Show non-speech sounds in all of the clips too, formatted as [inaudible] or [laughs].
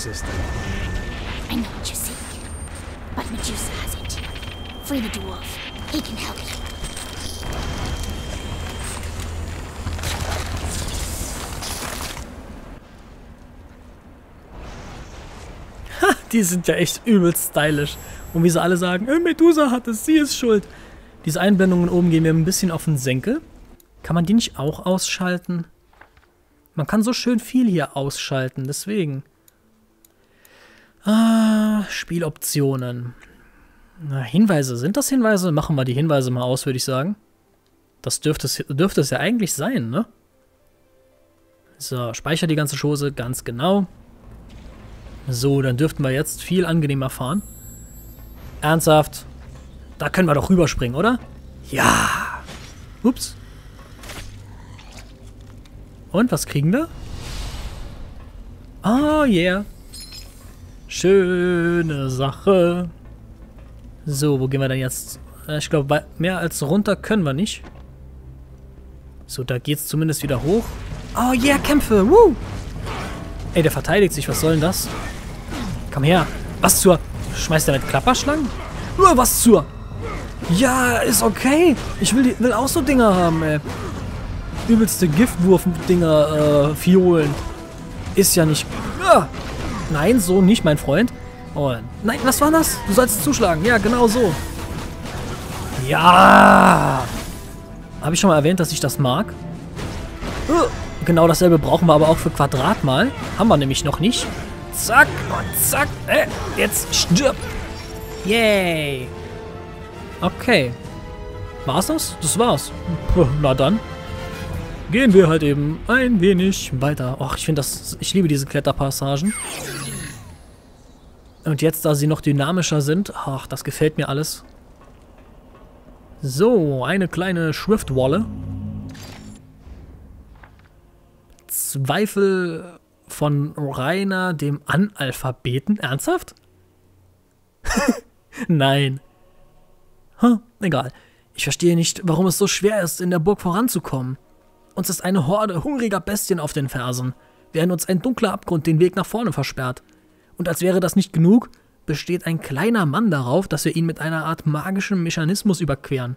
sister. I know what you seek, but Medusa has it. Free the dwarf. He can help you. Die sind ja echt übelst stylisch. Und wie sie alle sagen, äh, Medusa hat es, sie ist schuld. Diese Einblendungen oben gehen mir ein bisschen auf den Senkel. Kann man die nicht auch ausschalten? Man kann so schön viel hier ausschalten, deswegen. Ah, Spieloptionen. Na, Hinweise. Sind das Hinweise? Machen wir die Hinweise mal aus, würde ich sagen. Das dürfte es, dürfte es ja eigentlich sein, ne? So, speicher die ganze Chose, ganz genau. So, dann dürften wir jetzt viel angenehmer fahren. Ernsthaft? Da können wir doch rüberspringen, oder? Ja! Ups. Und, was kriegen wir? Oh, yeah. Schöne Sache. So, wo gehen wir denn jetzt? Äh, Ich glaube, mehr als runter können wir nicht. So, da geht's zumindest wieder hoch. Oh, yeah, Kämpfe. Woo! Ey, der verteidigt sich. Was soll denn das? Komm her. Was zur... Schmeißt er mit Klapperschlangen? Nur was zur... Ja, ist okay. Ich will, will auch so Dinger haben, ey. Übelste Giftwurf-Dinger, äh, Fiolen. Ist ja nicht... Ah! Nein, so nicht, mein Freund. Oh, nein, was war das? Du sollst zuschlagen. Ja, genau so. Ja! Habe ich schon mal erwähnt, dass ich das mag? Genau dasselbe brauchen wir aber auch für Quadratmal. Haben wir nämlich noch nicht. Zack und zack. Äh, jetzt stirb. Yay. Okay. War's das? Das war's. Na dann. Gehen wir halt eben ein wenig weiter. Och, ich finde das... Ich liebe diese Kletterpassagen. Und jetzt, da sie noch dynamischer sind... Ach, das gefällt mir alles. So, eine kleine Schriftwolle. Zweifel von Rainer dem Analphabeten? Ernsthaft? [laughs] Nein. Hm, egal. Ich verstehe nicht, warum es so schwer ist, in der Burg voranzukommen. Uns ist eine Horde hungriger Bestien auf den Fersen, während uns ein dunkler Abgrund den Weg nach vorne versperrt. Und als wäre das nicht genug, besteht ein kleiner Mann darauf, dass wir ihn mit einer Art magischem Mechanismus überqueren.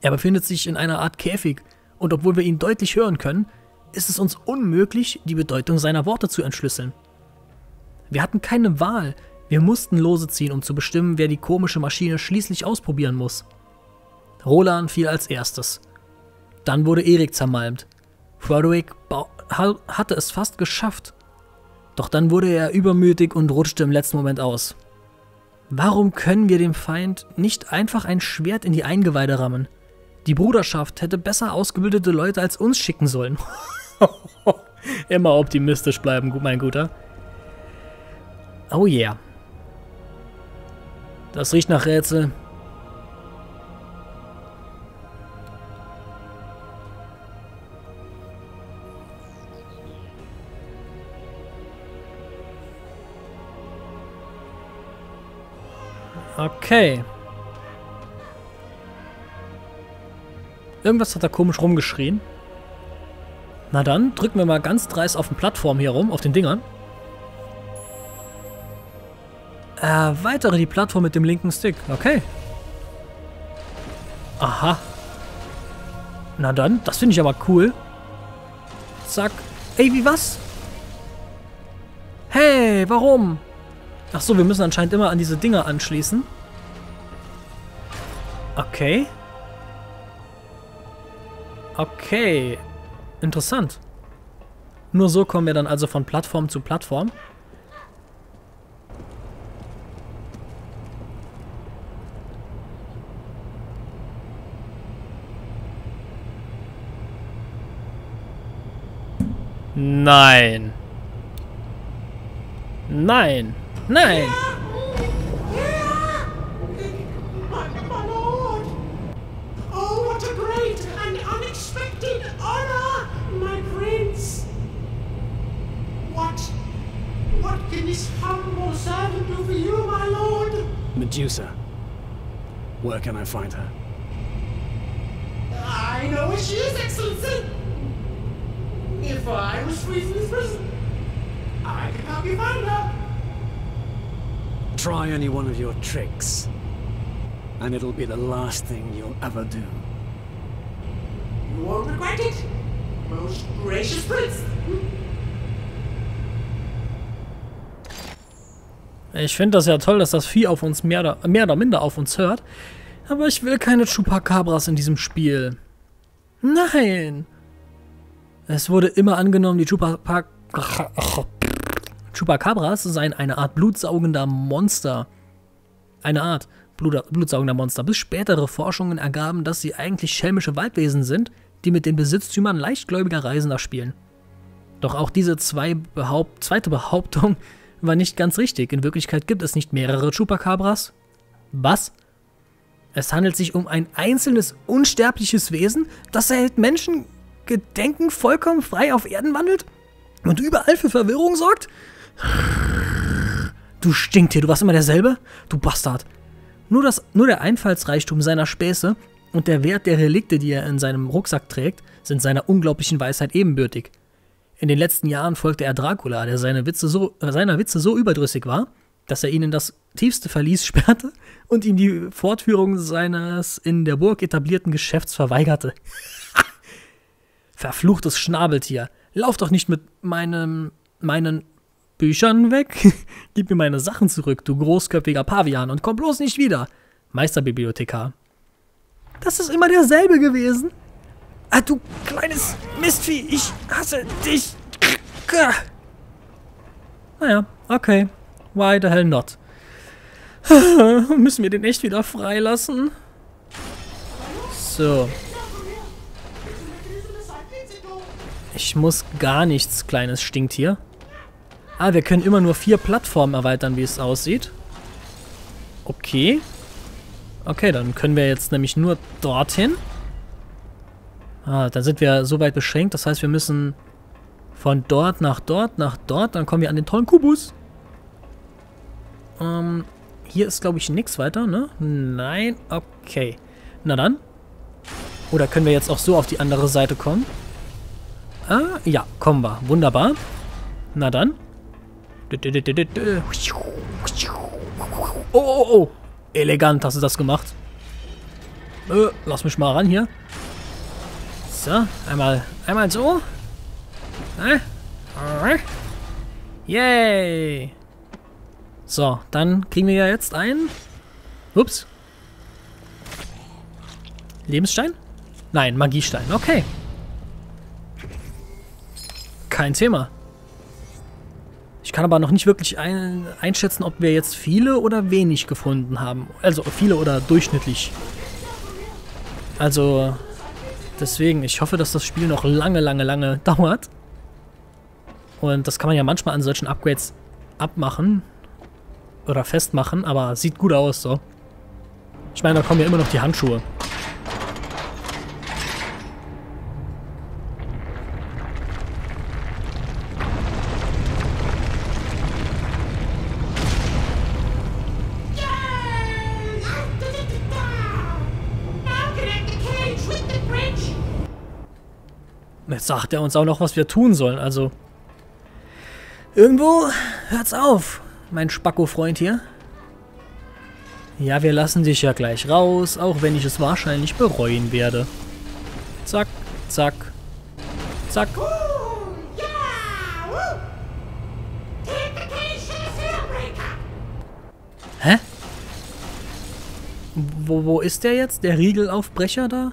Er befindet sich in einer Art Käfig, und obwohl wir ihn deutlich hören können, ist es uns unmöglich, die Bedeutung seiner Worte zu entschlüsseln. Wir hatten keine Wahl, wir mussten Lose ziehen, um zu bestimmen, wer die komische Maschine schließlich ausprobieren muss. Roland fiel als erstes. Dann wurde Erik zermalmt. Froderick hatte es fast geschafft. Doch dann wurde er übermütig und rutschte im letzten Moment aus. Warum können wir dem Feind nicht einfach ein Schwert in die Eingeweide rammen? Die Bruderschaft hätte besser ausgebildete Leute als uns schicken sollen. [laughs] Immer optimistisch bleiben, mein Guter. Oh yeah. Das riecht nach Rätsel. Okay. Irgendwas hat da komisch rumgeschrien. Na dann, drücken wir mal ganz dreist auf den Plattform hier rum, auf den Dingern. Erweitere die Plattform mit dem linken Stick. Okay. Aha. Na dann, das finde ich aber cool. Zack. Ey, wie was? Hey, warum? Ach so, wir müssen anscheinend immer an diese Dinger anschließen. Okay. Okay. Interessant. Nur so kommen wir dann also von Plattform zu Plattform. Nein. Nein. Nein. My, my lord! Oh, what a great and unexpected honor, my prince! What? What can this humble servant do for you, my lord? Medusa. Where can I find her? I know where she is, Excellency! If I was free from this prison, I can help you find her. Try any one of your tricks, and it'll be the last thing you'll ever do. You won't regret it. Most gracious prince. Ich finde das ja toll, dass das Vieh auf uns mehr oder, mehr oder minder auf uns hört. Aber ich will keine Chupacabras in diesem Spiel. Nein! Es wurde immer angenommen, die Chupaca Chupacabras seien eine Art blutsaugender Monster. Eine Art Blut blutsaugender Monster. Bis spätere Forschungen ergaben, dass sie eigentlich schelmische Waldwesen sind, die mit den Besitztümern leichtgläubiger Reisender spielen. Doch auch diese zwei Behaupt zweite Behauptung [laughs] war nicht ganz richtig. In Wirklichkeit gibt es nicht mehrere Chupacabras. Was? Es handelt sich um ein einzelnes, unsterbliches Wesen, das seit Menschengedenken vollkommen frei auf Erden wandelt und überall für Verwirrung sorgt? Du Stinktier, du warst immer derselbe? Du Bastard. Nur, das, nur der Einfallsreichtum seiner Späße und der Wert der Relikte, die er in seinem Rucksack trägt, sind seiner unglaublichen Weisheit ebenbürtig. In den letzten Jahren folgte er Dracula, der seine Witze so, seiner Witze so überdrüssig war, dass er ihn in das tiefste Verlies [laughs] sperrte und ihm die Fortführung seines in der Burg etablierten Geschäfts verweigerte. [laughs] Verfluchtes Schnabeltier, lauf doch nicht mit meinem, meinen Büchern weg. [laughs] Gib mir meine Sachen zurück, du großköpfiger Pavian, und komm bloß nicht wieder. Meisterbibliothekar. Das ist immer derselbe gewesen. Ah, du kleines Mistvieh, ich hasse dich. Naja, okay. Why the hell not? [laughs] Müssen wir den echt wieder freilassen? So. Ich muss gar nichts, kleines Stinktier. Ah, wir können immer nur vier Plattformen erweitern, wie es aussieht. Okay. Okay, dann können wir jetzt nämlich nur dorthin. Ah, dann sind wir so weit beschränkt. Das heißt, wir müssen von dort nach dort nach dort. Dann kommen wir an den tollen Kubus. Ähm, hier ist, glaube ich, nichts weiter, ne? Nein, okay. Na dann. Oder können wir jetzt auch so auf die andere Seite kommen? Ah, ja, kommen wir. Wunderbar. Na dann. Oh, oh, oh. Elegant hast du das gemacht. Äh, lass mich mal ran hier. So, einmal, einmal so. Yay. So, dann kriegen wir ja jetzt einen. Ups. Lebensstein? Nein, Magiestein. Okay. Kein Thema. Ich kann aber noch nicht wirklich ein, einschätzen, ob wir jetzt viele oder wenig gefunden haben. Also viele oder durchschnittlich. Also, Deswegen, ich hoffe, dass das Spiel noch lange, lange, lange [laughs] dauert. Und das kann man ja manchmal an solchen Upgrades abmachen. Oder festmachen, aber sieht gut aus so. Ich meine, da kommen ja immer noch die Handschuhe. Sagt er uns auch noch, was wir tun sollen, also... Irgendwo hört's auf, mein Spacko-Freund hier. Ja, wir lassen dich ja gleich raus, auch wenn ich es wahrscheinlich bereuen werde. Zack, zack, zack. Hä? Wo, wo ist der jetzt? Der Riegelaufbrecher da?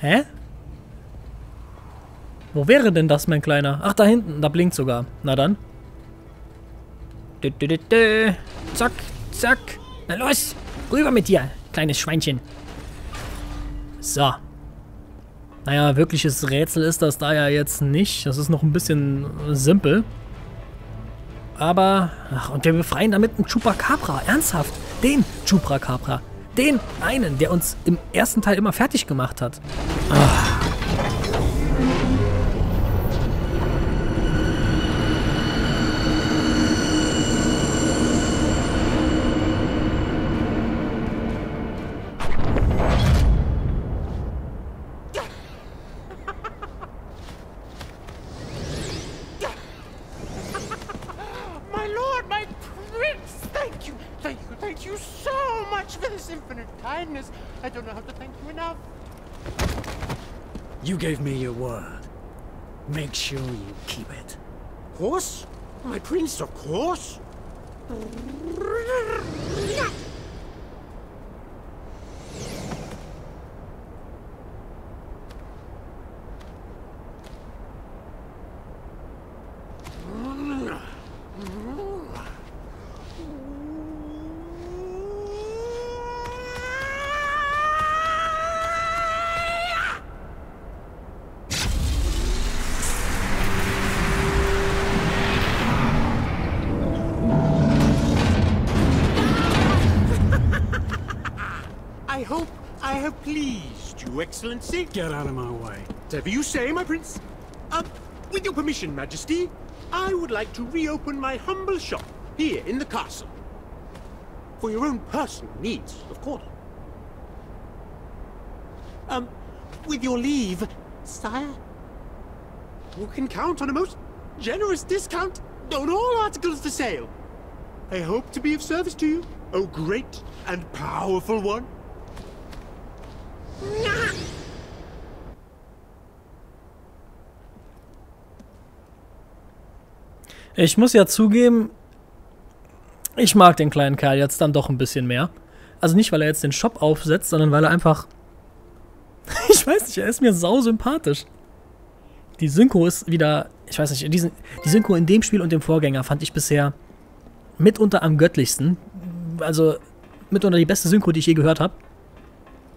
Hä? Wo wäre denn das, mein Kleiner? Ach, da hinten. Da blinkt sogar. Na dann. Dü, dü, dü. Zack, zack. Na los, rüber mit dir, kleines Schweinchen. So. Naja, wirkliches Rätsel ist das da ja jetzt nicht. Das ist noch ein bisschen simpel. Aber, ach, und wir befreien damit einen Chupacabra. Ernsthaft. Den Chupacabra. Den einen, der uns im ersten Teil immer fertig gemacht hat. much kindness. I don't know how to thank you enough. You gave me your word. Make sure you keep it. Of Course? My prince, of course. Excellency. Get out of my way. Whatever you say, my prince. Um, with your permission, Majesty, I would like to reopen my humble shop here in the castle. For your own personal needs, of course. Um, with your leave, sire. You can count on a most generous discount on all articles for sale. I hope to be of service to you, O great and powerful one. Ich muss ja zugeben, ich mag den kleinen Kerl jetzt dann doch ein bisschen mehr. Also nicht, weil er jetzt den Shop aufsetzt, sondern weil er einfach. [laughs] Ich weiß nicht, er ist mir sau sympathisch. Die Synchro ist wieder. Ich weiß nicht, diesen, die Synchro in dem Spiel und dem Vorgänger fand ich bisher mitunter am göttlichsten. Also mitunter die beste Synchro, die ich je gehört habe.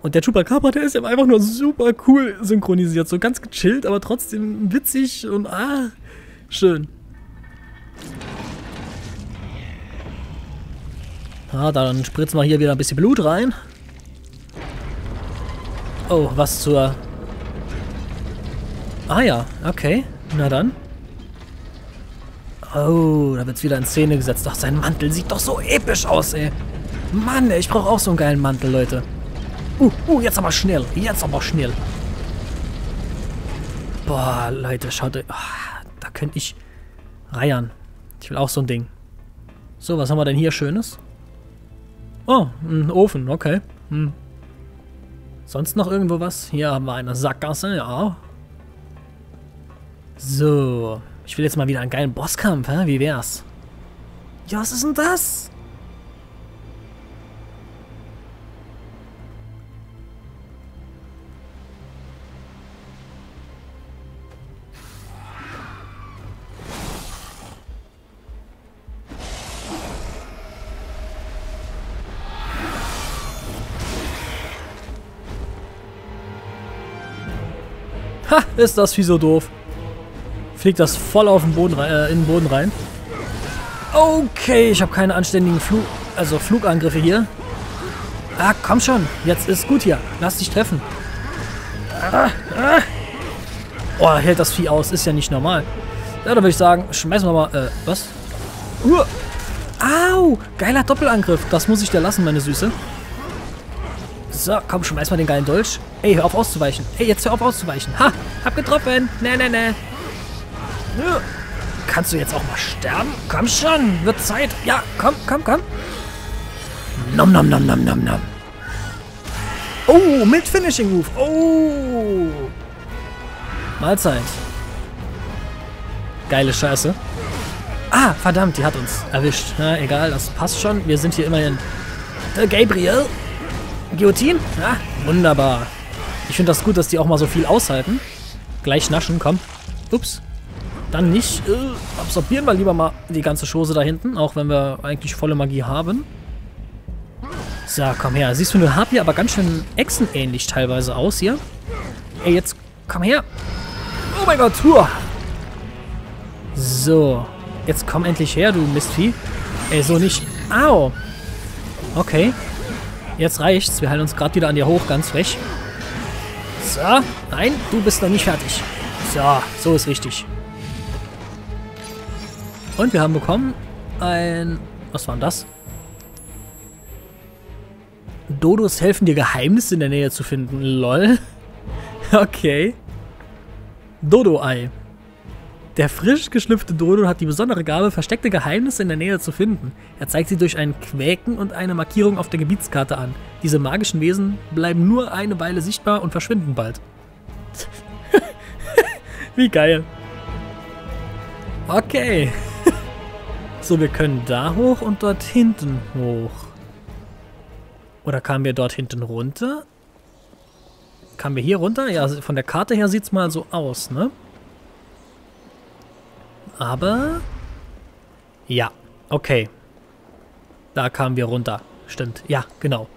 Und der Chupacabra, der ist ja einfach nur super cool synchronisiert. So ganz gechillt, aber trotzdem witzig und ah, schön. Ah, dann spritzen wir hier wieder ein bisschen Blut rein. Oh, was zur... Ah ja, okay. Na dann. Oh, da wird's wieder in Szene gesetzt. Doch, sein Mantel sieht doch so episch aus, ey. Mann, ich brauche auch so einen geilen Mantel, Leute. Uh, uh, jetzt aber schnell. Jetzt aber schnell. Boah, Leute, schaut... euch- Ah, da könnte ich reiern. Ich will auch so ein Ding. So, was haben wir denn hier Schönes? Oh, ein Ofen, okay. Hm. Sonst noch irgendwo was? Hier haben wir eine Sackgasse, ja. So. Ich will jetzt mal wieder einen geilen Bosskampf, hä? Wie wär's? Ja, was ist denn das? Ist das Vieh so doof. Fliegt das voll auf den Boden rein, äh, in den Boden rein. Okay, ich habe keine anständigen Flug, also Flugangriffe hier. Ah, komm schon. Jetzt ist gut hier. Lass dich treffen. Ah, ah. Oh, hält das Vieh aus. Ist ja nicht normal. Ja, da würde ich sagen, schmeißen wir mal, äh, was? Uh. Au, geiler Doppelangriff. Das muss ich dir lassen, meine Süße. So, komm, schmeiß mal den geilen Dolch. Ey, hör auf auszuweichen. Ey, jetzt hör auf auszuweichen. Ha, hab getroffen. Ne, ne, ne. Nö. Kannst du jetzt auch mal sterben? Komm schon, wird Zeit. Ja, komm, komm, komm. Nom, nom, nom, nom, nom, nom. Oh, mit Finishing Move. Oh. Mahlzeit. Geile Scheiße. Ah, verdammt, die hat uns erwischt. Na, egal, das passt schon. Wir sind hier immerhin der Gabriel. Guillotine? Ja, wunderbar. Ich finde das gut, dass die auch mal so viel aushalten. Gleich naschen, komm. Ups. Dann nicht. Äh, absorbieren wir lieber mal die ganze Chose da hinten, auch wenn wir eigentlich volle Magie haben. So, komm her. Siehst du eine Harpie aber ganz schön echsenähnlich teilweise aus hier. Ey, jetzt komm her. Oh mein Gott. Huah. So. Jetzt komm endlich her, du Mistvieh. Ey, so nicht. Au. Okay. Jetzt reicht's. Wir heilen uns gerade wieder an dir hoch, ganz frech. So. Nein, du bist noch nicht fertig. So, so ist richtig. Und wir haben bekommen ein... Was war denn das? Dodos helfen dir Geheimnisse in der Nähe zu finden. Lol. [laughs] Okay. Dodo-Ei. Der frisch geschlüpfte Dodo hat die besondere Gabe, versteckte Geheimnisse in der Nähe zu finden. Er zeigt sie durch ein Quäken und eine Markierung auf der Gebietskarte an. Diese magischen Wesen bleiben nur eine Weile sichtbar und verschwinden bald. [laughs] Wie geil. Okay. [laughs] so, wir können da hoch und dort hinten hoch. Oder kamen wir dort hinten runter? Kamen wir hier runter? Ja, von der Karte her sieht es mal so aus, ne? Aber... Ja, okay. Da kamen wir runter. Stimmt, ja, genau.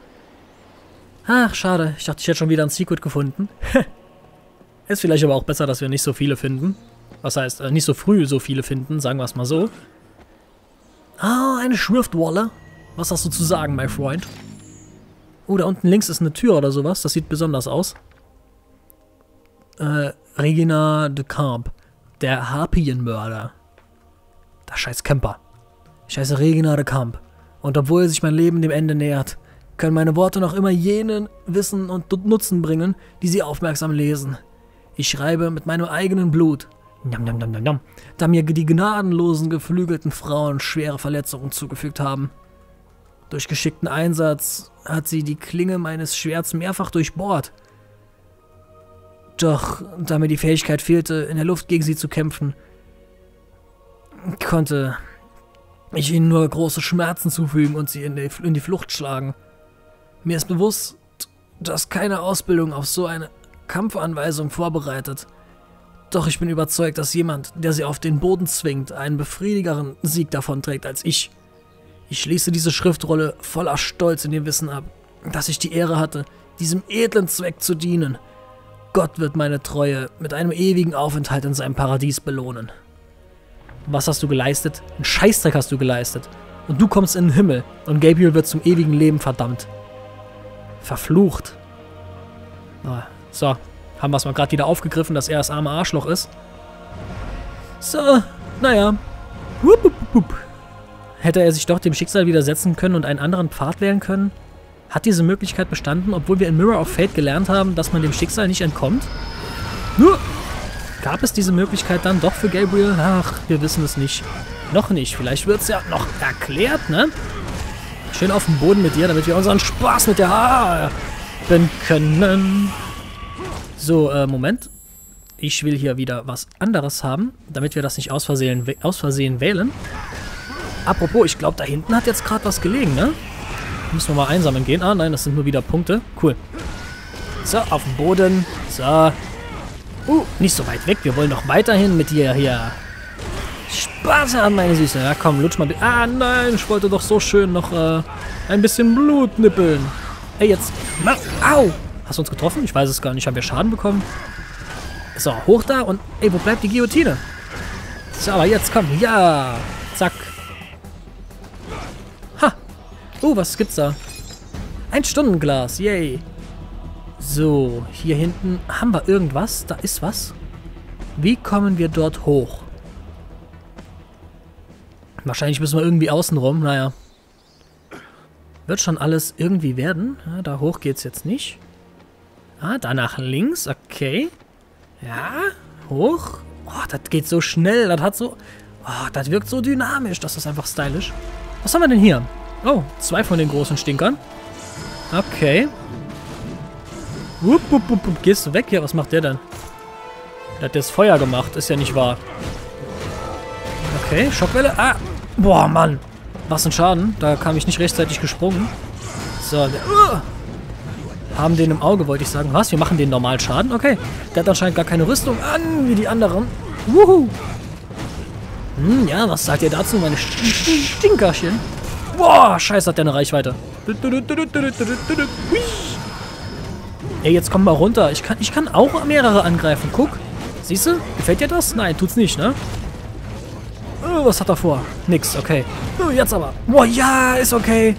Ach, schade. Ich dachte, ich hätte schon wieder ein Secret gefunden. [laughs] Ist vielleicht aber auch besser, dass wir nicht so viele finden. Was heißt, äh, nicht so früh so viele finden, sagen wir es mal so. Ah, eine Schriftwolle. Was hast du zu sagen, mein Freund? Oh, da unten links ist eine Tür oder sowas. Das sieht besonders aus. Äh, Regina de Camp. Der Harpienmörder. Der scheiß Camper. Ich heiße Regina de Camp. Und obwohl sich mein Leben dem Ende nähert, können meine Worte noch immer jenen Wissen und Nutzen bringen, die sie aufmerksam lesen. Ich schreibe mit meinem eigenen Blut, Njam, njam, njam, njam, da mir die gnadenlosen, geflügelten Frauen schwere Verletzungen zugefügt haben. Durch geschickten Einsatz hat sie die Klinge meines Schwerts mehrfach durchbohrt. Doch da mir die Fähigkeit fehlte, in der Luft gegen sie zu kämpfen, konnte ich ihnen nur große Schmerzen zufügen und sie in die, in die Flucht schlagen. Mir ist bewusst, dass keine Ausbildung auf so eine Kampfanweisung vorbereitet. Doch ich bin überzeugt, dass jemand, der sie auf den Boden zwingt, einen befriedigeren Sieg davonträgt als ich. Ich schließe diese Schriftrolle voller Stolz in dem Wissen ab, dass ich die Ehre hatte, diesem edlen Zweck zu dienen. Gott wird meine Treue mit einem ewigen Aufenthalt in seinem Paradies belohnen. Was hast du geleistet? Ein Scheißdreck hast du geleistet. Und du kommst in den Himmel und Gabriel wird zum ewigen Leben verdammt. Verflucht. Ah, so, haben wir es mal gerade wieder aufgegriffen, dass er das arme Arschloch ist. So, naja. Hätte er sich doch dem Schicksal widersetzen können und einen anderen Pfad wählen können? Hat diese Möglichkeit bestanden, obwohl wir in Mirror of Fate gelernt haben, dass man dem Schicksal nicht entkommt? Nur gab es diese Möglichkeit dann doch für Gabriel? Ach, wir wissen es nicht. Noch nicht. Vielleicht wird es ja noch erklärt, ne? Schön auf dem Boden mit dir, damit wir unseren Spaß mit der haben können. So, äh, Moment. Ich will hier wieder was anderes haben, damit wir das nicht aus Versehen, aus Versehen wählen. Apropos, ich glaube, da hinten hat jetzt gerade was gelegen, ne? Müssen wir mal einsammeln gehen. Ah, nein, das sind nur wieder Punkte. Cool. So, auf dem Boden. So. Uh, nicht so weit weg. Wir wollen noch weiterhin mit dir hier Spaß haben, meine Süße. Ja, komm, lutsch mal. Ah, nein, ich wollte doch so schön noch äh, ein bisschen Blut nippeln. Ey, jetzt. Au! Hast du uns getroffen? Ich weiß es gar nicht. Haben wir Schaden bekommen? So, hoch da und... Ey, wo bleibt die Guillotine? So, aber jetzt komm. Ja. Zack. Oh, was gibt's da? Ein Stundenglas. Yay. So, hier hinten haben wir irgendwas. Da ist was. Wie kommen wir dort hoch? Wahrscheinlich müssen wir irgendwie außen rum. Naja. Wird schon alles irgendwie werden. Ja, da hoch geht's jetzt nicht. Ah, da nach links, okay. Ja, hoch. Oh, das geht so schnell, das hat so... Oh, das wirkt so dynamisch, das ist einfach stylisch. Was haben wir denn hier? Oh, zwei von den großen Stinkern. Okay. Wupp, wupp, wupp, wupp. Gehst du weg hier? Was macht der denn? Der hat das Feuer gemacht, ist ja nicht wahr. Okay, Schockwelle. Ah, boah, Mann. Was ein Schaden. Da kam ich nicht rechtzeitig gesprungen. So, der... Uh, haben den im Auge, wollte ich sagen. Was? Wir machen den normal Schaden? Okay. Der hat anscheinend gar keine Rüstung an, wie die anderen. Wuhu. Hm, ja, was sagt ihr dazu, meine Stinkerchen? Boah, scheiße, hat der eine Reichweite. Ey, jetzt komm mal runter. Ich kann, ich kann auch mehrere angreifen. Guck. Siehst du? Gefällt dir das? Nein, tut's nicht, ne? Oh, was hat er vor? Nix, okay. Oh, jetzt aber. Boah, ja, ist okay.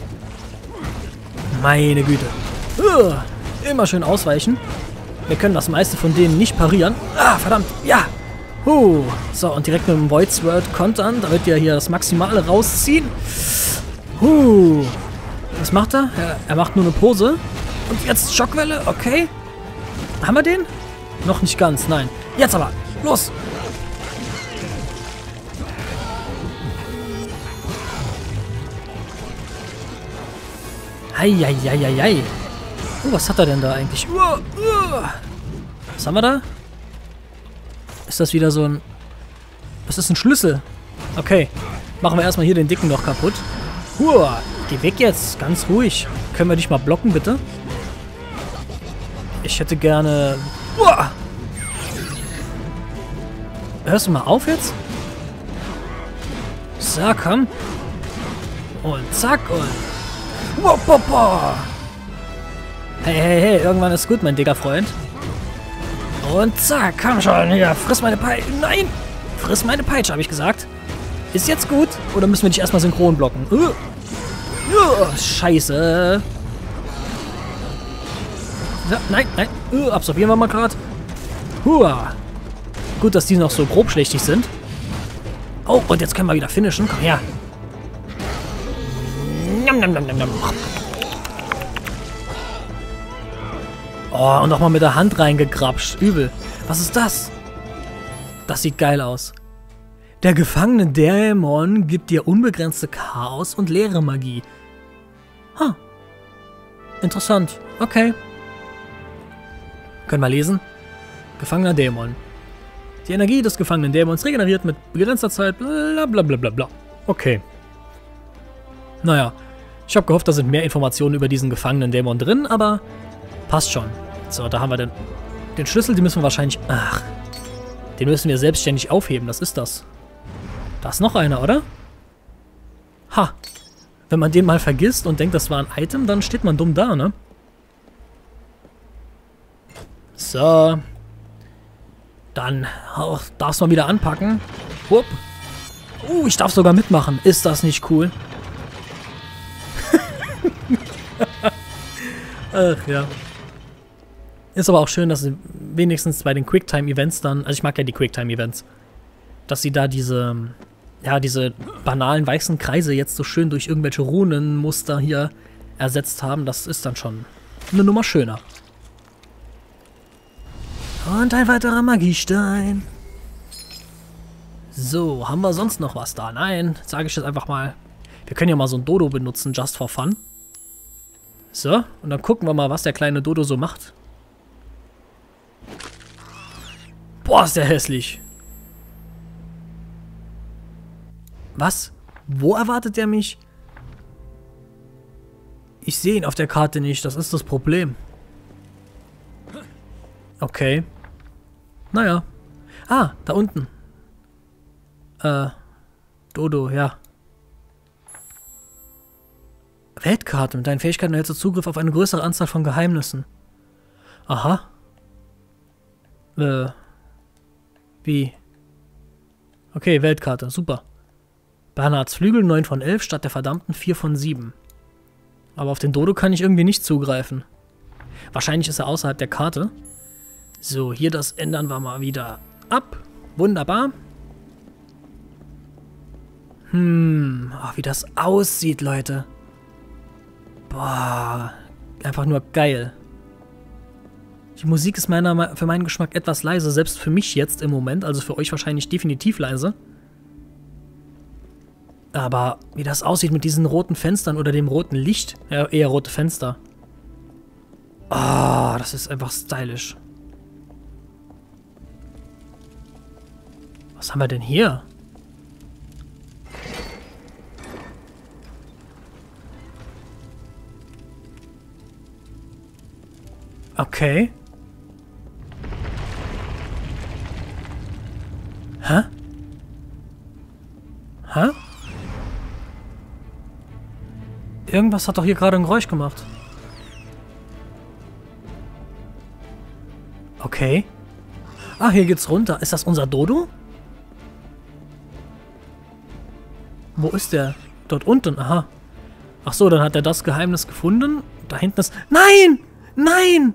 Meine Güte. Uh, immer schön ausweichen. Wir können das meiste von denen nicht parieren. Ah, verdammt. Ja. Uh, so, und direkt mit dem Void Sword kontern, damit wir hier das Maximale rausziehen. Huh. Was macht er? er? Er macht nur eine Pose. Und jetzt Schockwelle, okay. Haben wir den? Noch nicht ganz, nein. Jetzt aber, los! Eieieiei. Oh, was hat er denn da eigentlich? Was haben wir da? Ist das wieder so ein... Das ist ein Schlüssel? Okay. Machen wir erstmal hier den Dicken noch kaputt. Hua, geh weg jetzt. Ganz ruhig. Können wir dich mal blocken, bitte? Ich hätte gerne... Uah. Hörst du mal auf jetzt? So, komm. Und zack und... Woppopo. Hey, hey, hey, irgendwann ist gut, mein dicker Freund. Und zack, komm schon, hier, friss meine Peitsche. Nein! Friss meine Peitsche, habe ich gesagt. Ist jetzt gut? Oder müssen wir dich erstmal synchron blocken? Uh. Uh, scheiße. Ja, nein, nein. Uh, absorbieren wir mal gerade. Hua. Gut, dass die noch so grobschlächtig sind. Oh, und jetzt können wir wieder finishen. Komm her. Nom, nom, nom, nom, nom. Oh, und nochmal mit der Hand reingegrapscht. Übel. Was ist das? Das sieht geil aus. Der gefangene Dämon gibt dir unbegrenzte Chaos und leere Magie. Huh. Interessant. Okay. Können wir lesen? Gefangener Dämon. Die Energie des gefangenen Dämons regeneriert mit begrenzter Zeit. Bla bla bla bla bla. Okay. Naja. Ich habe gehofft, da sind mehr Informationen über diesen gefangenen Dämon drin, aber passt schon. So, da haben wir den, den Schlüssel, den müssen wir wahrscheinlich... Ach, den müssen wir selbstständig aufheben, das ist das. Da ist noch einer, oder? Ha. Wenn man den mal vergisst und denkt, das war ein Item, dann steht man dumm da, ne? So. Dann oh, darfst du mal wieder anpacken. Hup. Uh, ich darf sogar mitmachen. Ist das nicht cool? [laughs] Ach ja. Ist aber auch schön, dass sie wenigstens bei den Quicktime-Events dann, also ich mag ja die Quicktime-Events, dass sie da diese, ja, diese banalen weißen Kreise jetzt so schön durch irgendwelche Runenmuster hier ersetzt haben. Das ist dann schon eine Nummer schöner. Und ein weiterer Magiestein. So, haben wir sonst noch was da? Nein, sage ich jetzt einfach mal. Wir können ja mal so ein Dodo benutzen, just for fun. So, und dann gucken wir mal, was der kleine Dodo so macht. Boah, ist der hässlich. Was? Wo erwartet er mich? Ich sehe ihn auf der Karte nicht, das ist das Problem. Okay. Naja. Ah, da unten. Äh, Dodo, ja. Weltkarte. Mit deinen Fähigkeiten erhältst du Zugriff auf eine größere Anzahl von Geheimnissen. Aha. Äh. Wie? Okay, Weltkarte. Super. Bernhards Flügel 9 von 11 statt der verdammten 4 von 7. Aber auf den Dodo kann ich irgendwie nicht zugreifen. Wahrscheinlich ist er außerhalb der Karte. So, hier das ändern wir mal wieder ab. Wunderbar. Hm, oh, wie das aussieht, Leute. Boah, einfach nur geil. Die Musik ist meiner, für meinen Geschmack etwas leise, selbst für mich jetzt im Moment, also für euch wahrscheinlich definitiv leise. Aber wie das aussieht mit diesen roten Fenstern oder dem roten Licht, ja, eher rote Fenster. Ah, oh, das ist einfach stylisch. Was haben wir denn hier? Okay. Irgendwas hat doch hier gerade ein Geräusch gemacht. Okay. Ah, hier geht's runter. Ist das unser Dodo? Wo ist der? Dort unten, aha. Ach so, dann hat er das Geheimnis gefunden. Da hinten ist... Nein! Nein!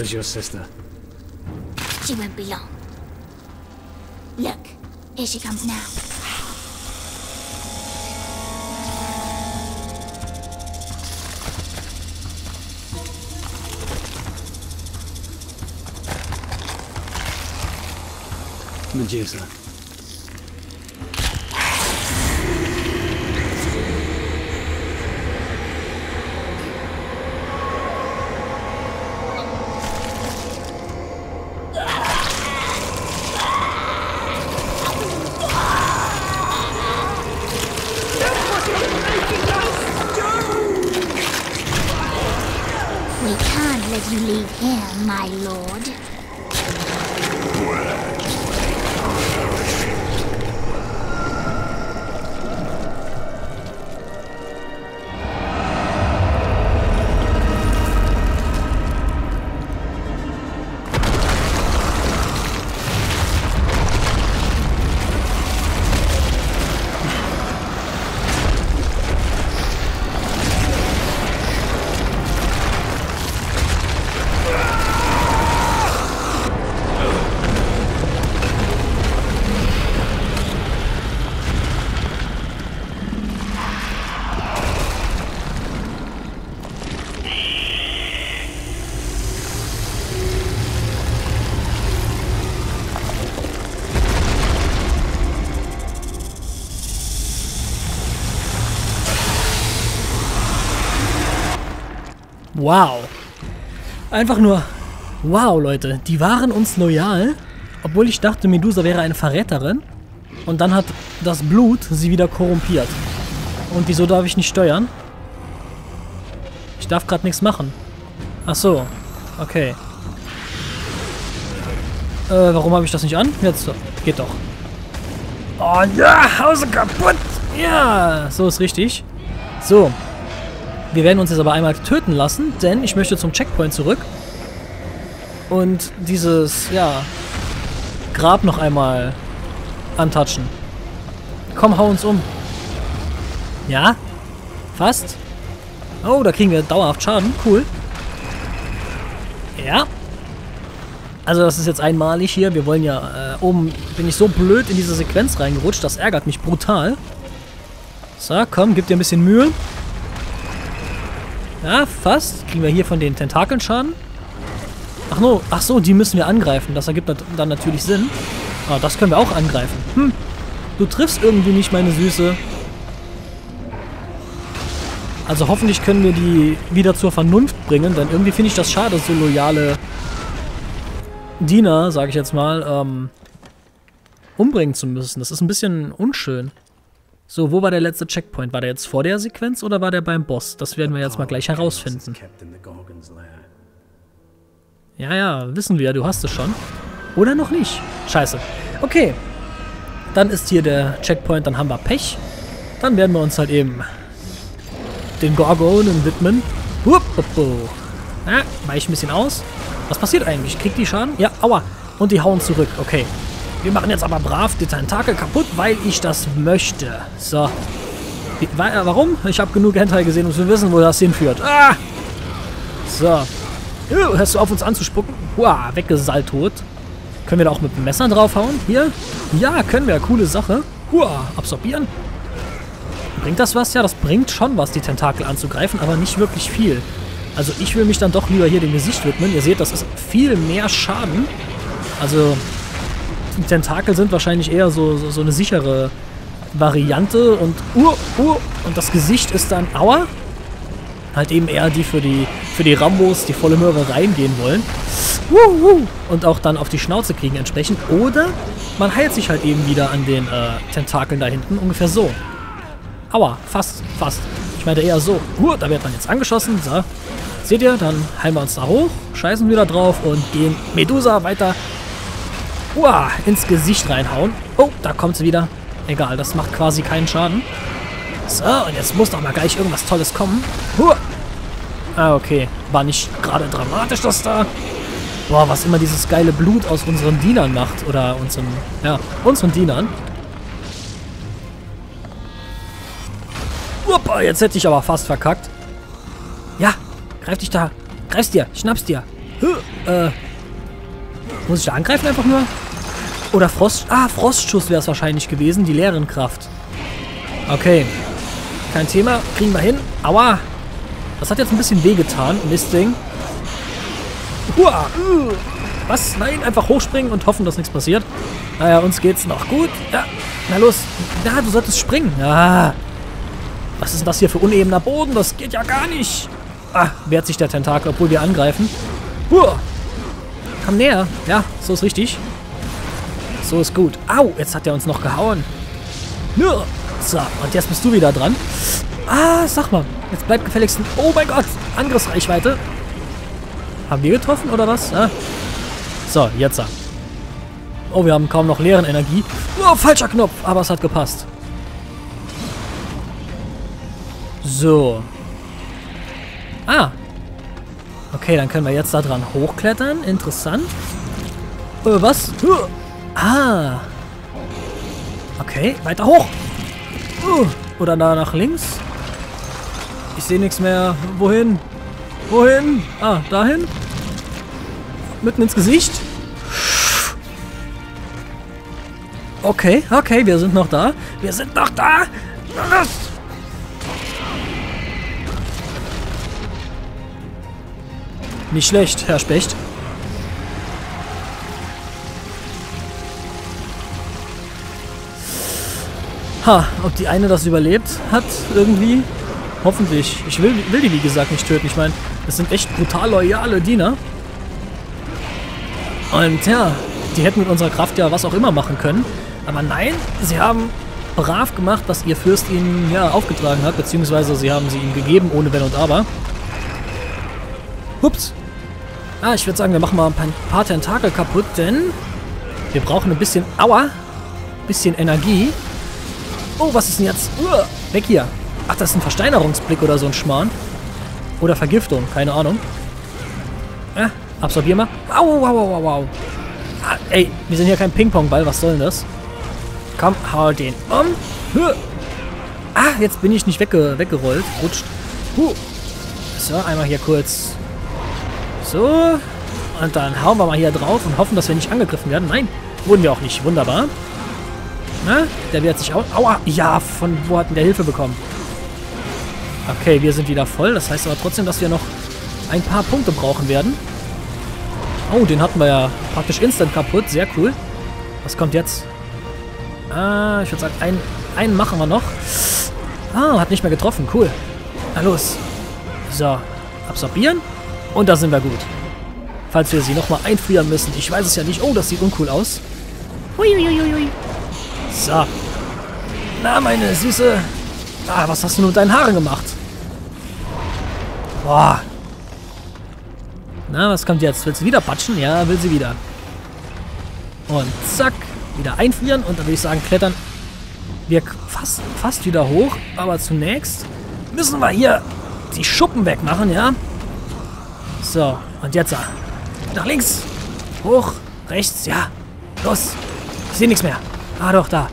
Is your sister? She won't be long. Look, here she comes now. Medusa. Wow. Einfach nur wow, Leute. Die waren uns loyal, obwohl ich dachte, Medusa wäre eine Verräterin. Und dann hat das Blut sie wieder korrumpiert. Und wieso darf ich nicht steuern? Ich darf gerade nichts machen. Ach so. Okay. Äh, warum habe ich das nicht an? Jetzt geht doch. Oh ja, Hause kaputt. Ja, so ist richtig. So. Wir werden uns jetzt aber einmal töten lassen, denn ich möchte zum Checkpoint zurück. Und dieses, ja, Grab noch einmal antatschen. Komm, hau uns um. Ja? Fast? Oh, da kriegen wir dauerhaft Schaden. Cool. Ja. Also das ist jetzt einmalig hier. Wir wollen ja, äh, oben bin ich so blöd in diese Sequenz reingerutscht. Das ärgert mich brutal. So, komm, gib dir ein bisschen Mühe. Ja, fast. Kriegen wir hier von den Tentakeln Schaden. Ach no, ach so, die müssen wir angreifen. Das ergibt dann natürlich Sinn. Ah, das können wir auch angreifen. Hm. Du triffst irgendwie nicht, meine Süße. Also hoffentlich können wir die wieder zur Vernunft bringen, denn irgendwie finde ich das schade, so loyale Diener, sage ich jetzt mal, ähm, umbringen zu müssen. Das ist ein bisschen unschön. So, wo war der letzte Checkpoint? War der jetzt vor der Sequenz oder war der beim Boss? Das werden wir jetzt mal gleich herausfinden. Ja, ja, wissen wir, du hast es schon. Oder noch nicht. Scheiße. Okay. Dann ist hier der Checkpoint, dann haben wir Pech. Dann werden wir uns halt eben den Gorgonen widmen. Ja, weich ein bisschen aus. Was passiert eigentlich? Kriegt die Schaden? Ja, aua. Und die hauen zurück. Okay. Wir machen jetzt aber brav die Tentakel kaputt, weil ich das möchte. So. Wie, äh, warum? Ich habe genug Hentai gesehen, um zu wissen, wo das hinführt. Ah! So. Uh, hörst du auf, uns anzuspucken? Uah, weggesaltot. Können wir da auch mit dem Messer draufhauen? Hier? Ja, können wir. Coole Sache. Uah, absorbieren. Bringt das was? Ja, das bringt schon was, die Tentakel anzugreifen, aber nicht wirklich viel. Also ich will mich dann doch lieber hier dem Gesicht widmen. Ihr seht, das ist viel mehr Schaden. Also die Tentakel sind wahrscheinlich eher so, so, so eine sichere Variante und uh, uh, und das Gesicht ist dann Aua. Halt eben eher die für die für die Rambos, die volle Möhre reingehen wollen. Uh, uh, und auch dann auf die Schnauze kriegen entsprechend. Oder man heilt sich halt eben wieder an den äh, Tentakeln da hinten. Ungefähr so. Aua, fast, fast. Ich meinte eher so. Uh, da wird man jetzt angeschossen. So. Seht ihr, dann heilen wir uns da hoch, scheißen wieder drauf und gehen Medusa weiter Uah, ins Gesicht reinhauen. Oh, da kommt sie wieder. Egal, das macht quasi keinen Schaden. So, und jetzt muss doch mal gleich irgendwas Tolles kommen. Huh. Ah, okay. War nicht gerade dramatisch, das da. Boah, was immer dieses geile Blut aus unseren Dienern macht. Oder unseren, ja, unseren Dienern. Uppa, jetzt hätte ich aber fast verkackt. Ja, greif dich da. Greif's dir, schnapp's dir. Huh, äh, muss ich da angreifen einfach nur? Oder Frost... Ah, Frostschuss wäre es wahrscheinlich gewesen. Die leeren Kraft. Okay. Kein Thema. Kriegen wir hin. Aua. Das hat jetzt ein bisschen wehgetan. Mistding. Hua. Was? Nein, einfach hochspringen und hoffen, dass nichts passiert. Naja, uns geht's noch gut. Ja, na los. Ja, du solltest springen. Ja. Was ist das hier für unebener Boden? Das geht ja gar nicht. Ah, wehrt sich der Tentakel, obwohl wir angreifen. Hua. Komm näher. Ja, so ist richtig. So ist gut. Au, jetzt hat er uns noch gehauen. Ja. So, und jetzt bist du wieder dran. Ah, sag mal. Jetzt bleibt gefälligst... Oh mein Gott, Angriffsreichweite. Haben wir getroffen oder was? Ah. So, jetzt. Oh, wir haben kaum noch leeren Energie. Oh, falscher Knopf, aber es hat gepasst. So. Ah. Okay, dann können wir jetzt da dran hochklettern. Interessant. Äh, was? Ah. Okay, weiter hoch. Uh, oder da nach links. Ich sehe nichts mehr. Wohin? Wohin? Ah, dahin? Mitten ins Gesicht? Okay, okay, wir sind noch da. Wir sind noch da. Los! Nicht schlecht, Herr Specht. Ha, ob die eine das überlebt hat, irgendwie? Hoffentlich. Ich will, will die, wie gesagt, nicht töten. Ich meine, das sind echt brutal loyale Diener. Und ja, die hätten mit unserer Kraft ja was auch immer machen können. Aber nein, sie haben brav gemacht, was ihr Fürst ihnen ja aufgetragen hat, beziehungsweise sie haben sie ihm gegeben, ohne Wenn und Aber. Ups. Ah, ich würde sagen, wir machen mal ein paar Tentakel kaputt, denn wir brauchen ein bisschen Aua, bisschen Energie. Oh, was ist denn jetzt? Uah, weg hier. Ach, das ist ein Versteinerungsblick oder so ein Schmarrn. Oder Vergiftung, keine Ahnung. Ah, absorbier mal. Au, au, au, au, au. Ah, ey, wir sind hier kein Ping-Pong-Ball, was soll denn das? Komm, hau den um. Huh. Ah, jetzt bin ich nicht wegge weggerollt. Rutscht. Huh. So, einmal hier kurz. So. Und dann hauen wir mal hier drauf und hoffen, dass wir nicht angegriffen werden. Nein, wurden wir auch nicht. Wunderbar. Na, der wehrt sich auch. Aua, ja, von wo hat denn der Hilfe bekommen? Okay, wir sind wieder voll. Das heißt aber trotzdem, dass wir noch ein paar Punkte brauchen werden. Oh, den hatten wir ja praktisch instant kaputt. Sehr cool. Was kommt jetzt? Ah, ich würde sagen, einen, einen machen wir noch. Ah, hat nicht mehr getroffen. Cool. Na los. So, absorbieren. Und da sind wir gut. Falls wir sie nochmal einfrieren müssen. Ich weiß es ja nicht. Oh, das sieht uncool aus. Huiuiuiui. So. Na, meine Süße. Ah, was hast du nun mit deinen Haaren gemacht? Boah. Na, was kommt jetzt? Willst du wieder patschen? Ja, will sie wieder. Und zack. Wieder einfrieren. Und dann würde ich sagen, klettern wir fast, fast wieder hoch. Aber zunächst müssen wir hier die Schuppen wegmachen, ja? So, und jetzt nach links. Hoch, rechts, ja. Los. Ich sehe nichts mehr. Ah, doch, da.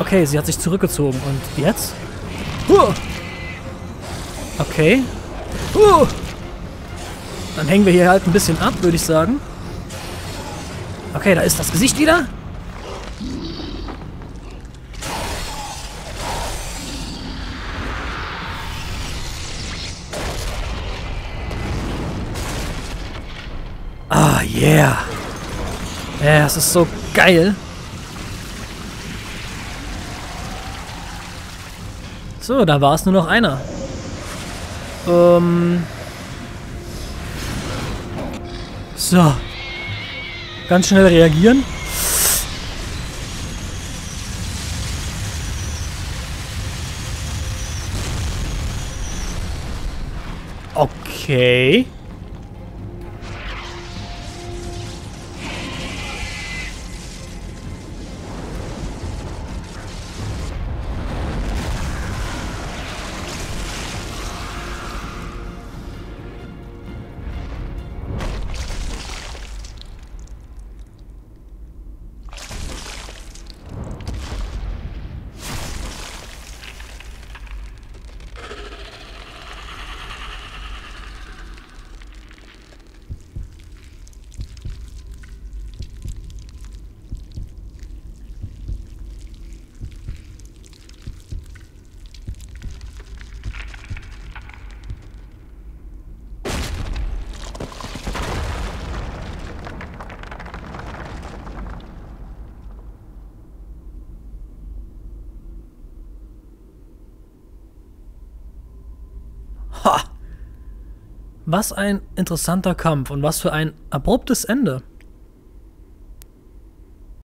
Okay, sie hat sich zurückgezogen. Und jetzt? Huh. Okay. Huh. Dann hängen wir hier halt ein bisschen ab, würde ich sagen. Okay, da ist das Gesicht wieder. Äh, das ist so geil. So, da war es nur noch einer. Ähm. So. Ganz schnell reagieren. Okay. Was ein interessanter Kampf und was für ein abruptes Ende.